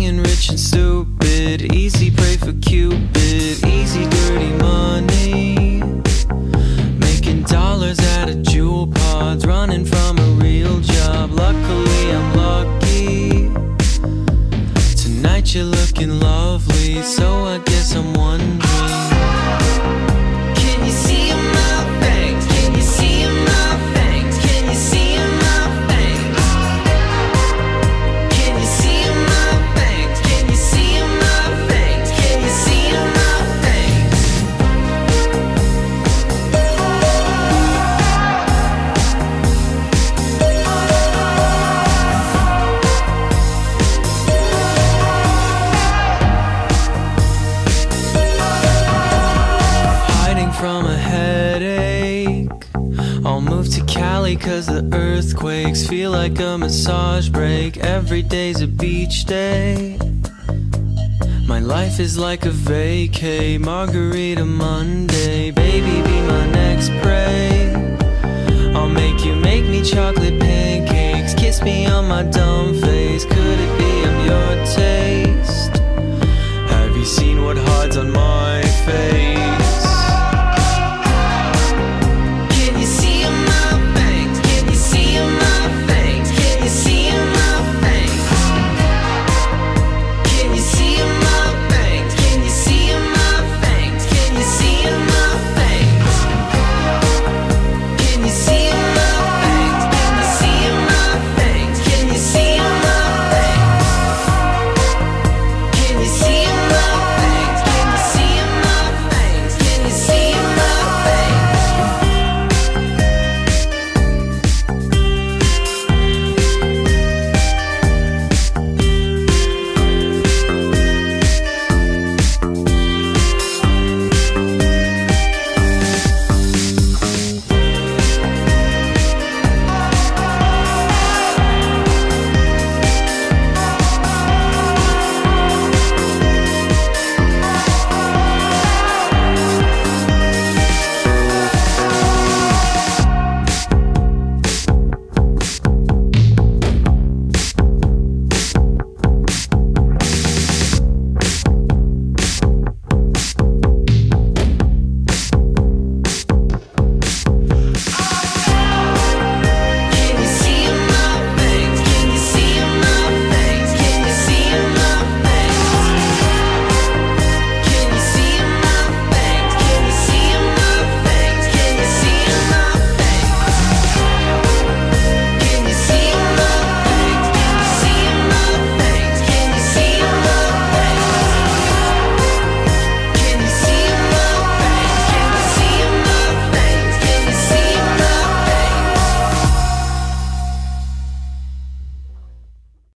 young and rich and stupid. Easy prey for Cupid. Easy dirty money. Making dollars out of Juul pods. Running from a real job. Luckily I'm lucky. Tonight you're looking lucky from a headache. I'll move to Cali cause the earthquakes feel like a massage break. Every day's a beach day. My life is like a vacay, margarita Monday. Baby, be my next prey. I'll make you make me chocolate pancakes. Kiss me on my dumb face.